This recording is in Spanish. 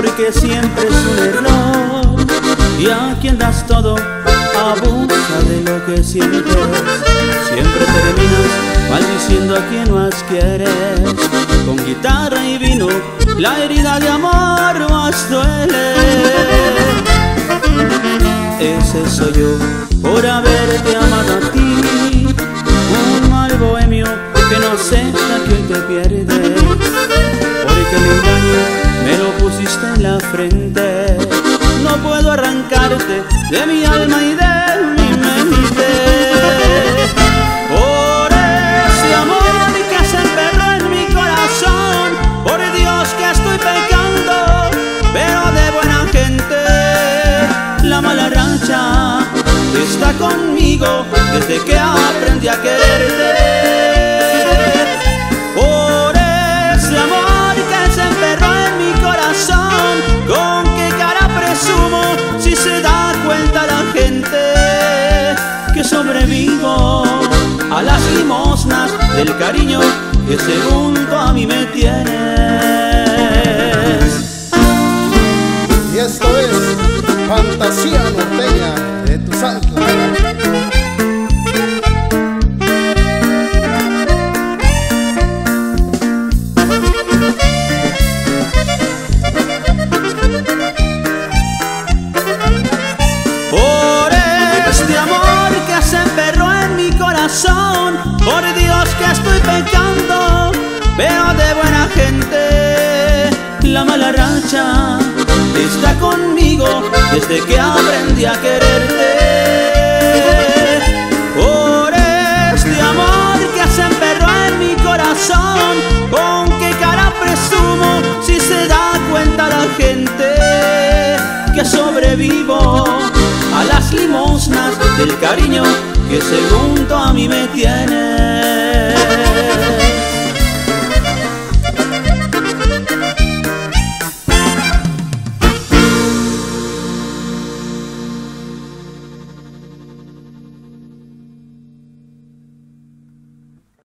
un error y a quien das todo abusa de lo que sientes. Siempre terminas maldiciendo a quien más quieres. Con guitarra y vino, la herida de amor más duele. Ese soy yo por haberte amado a ti, un mal bohemio que no sé que hoy te pierde. Porque el engaño me lo pusiste en la frente, no puedo arrancarte de mi alma y de mi mente. Por ese amor que se enterró en mi corazón, por Dios que estoy pecando, pero de buena gente. La mala racha está conmigo desde que aprendí a quererte. Limosnas del cariño que según tú a mí me tienes. Pecando, pero de buena gente. La mala racha está conmigo desde que aprendí a quererte. Por este amor que se enterró en mi corazón, con qué cara presumo si se da cuenta la gente que sobrevivo a las limosnas del cariño que según a mí me tienes.